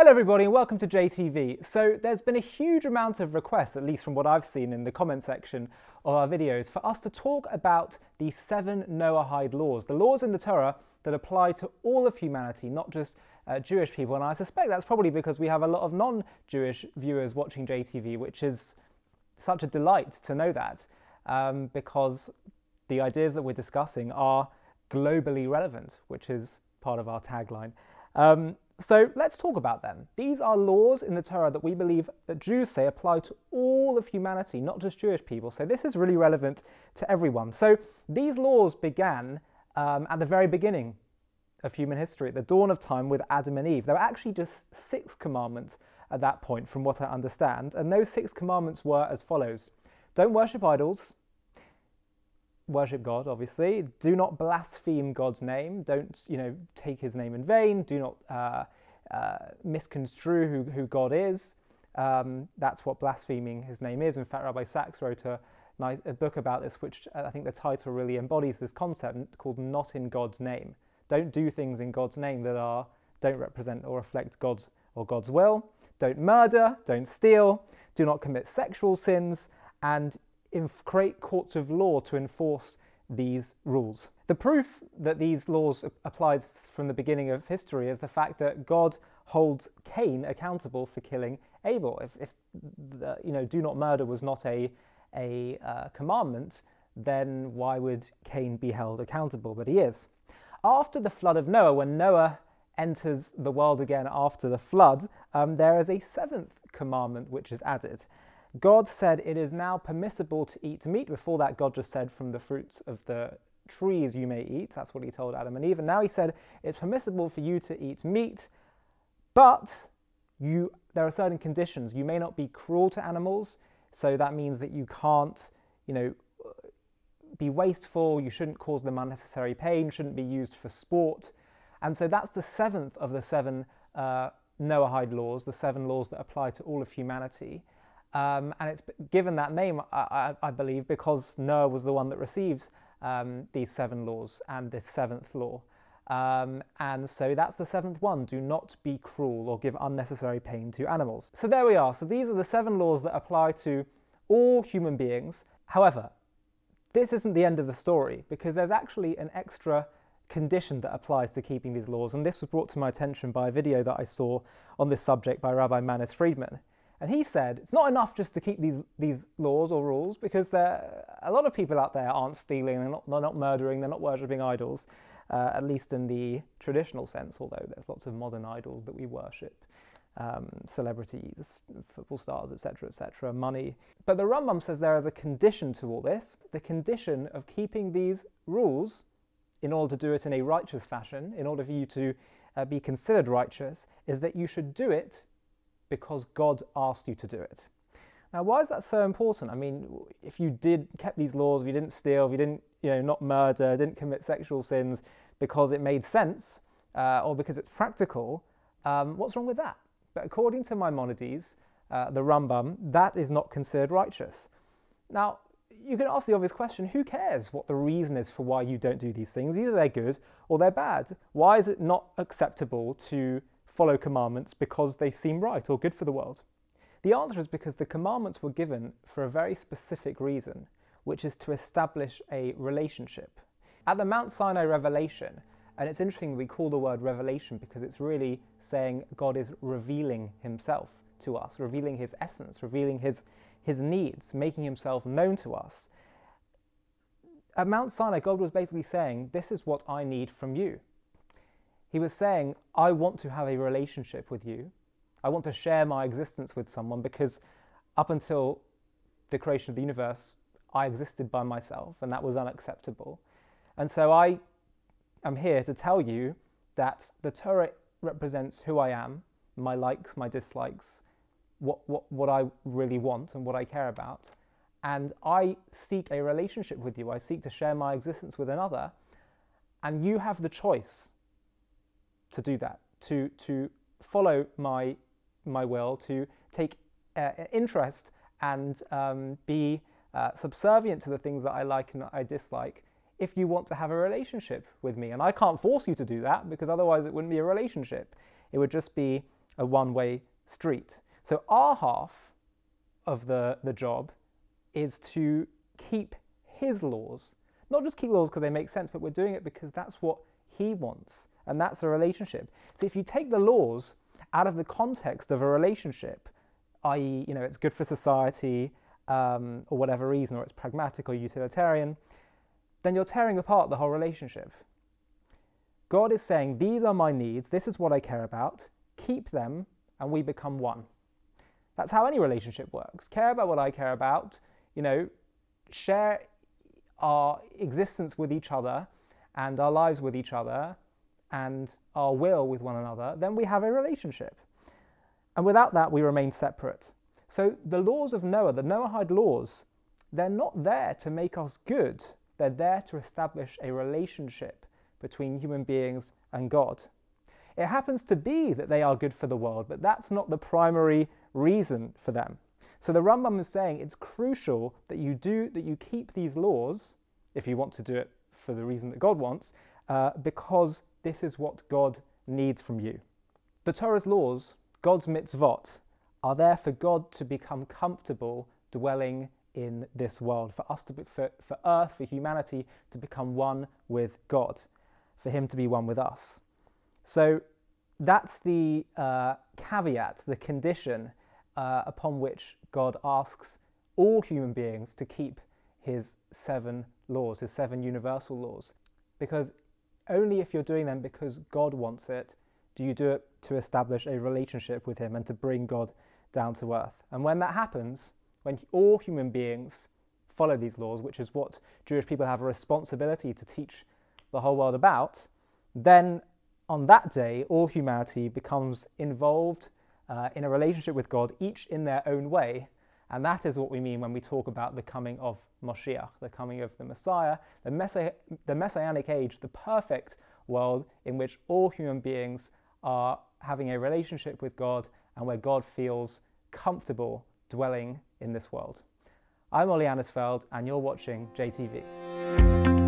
Hello, everybody, and welcome to JTV. So, there's been a huge amount of requests, at least from what I've seen in the comment section of our videos, for us to talk about the seven Noahide laws, the laws in the Torah that apply to all of humanity, not just uh, Jewish people. And I suspect that's probably because we have a lot of non Jewish viewers watching JTV, which is such a delight to know that, um, because the ideas that we're discussing are globally relevant, which is part of our tagline. Um, so let's talk about them. These are laws in the Torah that we believe that Jews say apply to all of humanity, not just Jewish people. So this is really relevant to everyone. So these laws began um, at the very beginning of human history, at the dawn of time with Adam and Eve. There were actually just six commandments at that point, from what I understand. And those six commandments were as follows Don't worship idols, worship God, obviously. Do not blaspheme God's name. Don't, you know, take his name in vain. Do not uh, uh, misconstrue who, who God is. Um, that's what blaspheming his name is. In fact, Rabbi Sacks wrote a, nice, a book about this, which uh, I think the title really embodies this concept called Not in God's Name. Don't do things in God's name that are don't represent or reflect God's or God's will. Don't murder, don't steal, do not commit sexual sins, and create courts of law to enforce these rules. The proof that these laws applied from the beginning of history is the fact that God holds Cain accountable for killing Abel. If, if the, you know, do not murder was not a a uh, commandment, then why would Cain be held accountable? But he is. After the flood of Noah, when Noah enters the world again after the flood, um, there is a seventh commandment which is added. God said it is now permissible to eat meat. Before that, God just said, from the fruits of the trees you may eat. That's what he told Adam and Eve. And now he said, it's permissible for you to eat meat, but you there are certain conditions. You may not be cruel to animals, so that means that you can't, you know, be wasteful, you shouldn't cause them unnecessary pain, shouldn't be used for sport. And so that's the seventh of the seven uh, Noahide laws, the seven laws that apply to all of humanity. Um, and it's given that name, I, I, I, believe, because Noah was the one that received um, these seven laws and this seventh law. Um, and so that's the seventh one do not be cruel or give unnecessary pain to animals. So there we are. So these are the seven laws that apply to all human beings. However, this isn't the end of the story because there's actually an extra condition that applies to keeping these laws. And this was brought to my attention by a video that I saw on this subject by Rabbi Manis Friedman. And he said it's not enough just to keep these, these laws or rules because there, a lot of people out there aren't stealing, they're not, they're not murdering, they're not worshipping idols, uh, at least in the traditional sense, although there's lots of modern idols that we worship. Um, celebrities, football stars, etc., etc., money. But the Rambam says there is a condition to all this the condition of keeping these rules in order to do it in a righteous fashion, in order for you to uh, be considered righteous, is that you should do it because God asked you to do it. Now, why is that so important? I mean, if you did kept these laws, if you didn't steal, if you didn't, you know, not murder, didn't commit sexual sins because it made sense uh, or because it's practical, um, what's wrong with that? But according to Maimonides, uh, the Rambam, that is not considered righteous. Now, you can ask the obvious question who cares what the reason is for why you don't do these things? Either they're good or they're bad. Why is it not acceptable to follow commandments because they seem right or good for the world? The answer is because the commandments were given for a very specific reason, which is to establish a relationship. At the Mount Sinai revelation, and it's interesting we call the word revelation because it's really saying God is revealing himself to us, revealing his essence, revealing his, his needs, making himself known to us. At Mount Sinai, God was basically saying, This is what I need from you. He was saying, I want to have a relationship with you. I want to share my existence with someone because up until the creation of the universe, I existed by myself and that was unacceptable. And so I am here to tell you that the Torah represents who I am, my likes, my dislikes, what, what, what I really want and what I care about. And I seek a relationship with you. I seek to share my existence with another. And you have the choice to do that, to, to follow my, my will, to take uh, interest and um, be uh, subservient to the things that I like and I dislike if you want to have a relationship with me. And I can't force you to do that because otherwise it wouldn't be a relationship. It would just be a one way street. So our half of the, the job is to keep his laws. Not just keep laws because they make sense, but we're doing it because that's what he wants. And that's a relationship. So if you take the laws out of the context of a relationship, i.e., you know, it's good for society um, or whatever reason, or it's pragmatic or utilitarian, then you're tearing apart the whole relationship. God is saying, These are my needs, this is what I care about, keep them, and we become one. That's how any relationship works. Care about what I care about, you know, share our existence with each other and our lives with each other and our will with one another, then we have a relationship. And without that, we remain separate. So the laws of Noah, the Noahide laws, they're not there to make us good, they're there to establish a relationship between human beings and God. It happens to be that they are good for the world, but that's not the primary reason for them. So the Rambam is saying it's crucial that you do that you keep these laws if you want to do it for the reason that God wants, uh, because this is what God needs from you. The Torah's laws, God's mitzvot, are there for God to become comfortable dwelling in this world, for us to be, for, for earth, for humanity to become one with God, for Him to be one with us. So that's the uh, caveat, the condition uh, upon which God asks all human beings to keep His seven laws, His seven universal laws. Because only if you're doing them because God wants it do you do it to establish a relationship with Him and to bring God down to earth. And when that happens, when all human beings follow these laws, which is what Jewish people have a responsibility to teach the whole world about, then on that day, all humanity becomes involved uh, in a relationship with God, each in their own way. And that is what we mean when we talk about the coming of Moshiach, the coming of the Messiah, the, Messi- the Messianic age, the perfect world in which all human beings are having a relationship with God and where God feels comfortable dwelling in this world. I'm Ollie Annisfeld, and you're watching JTV.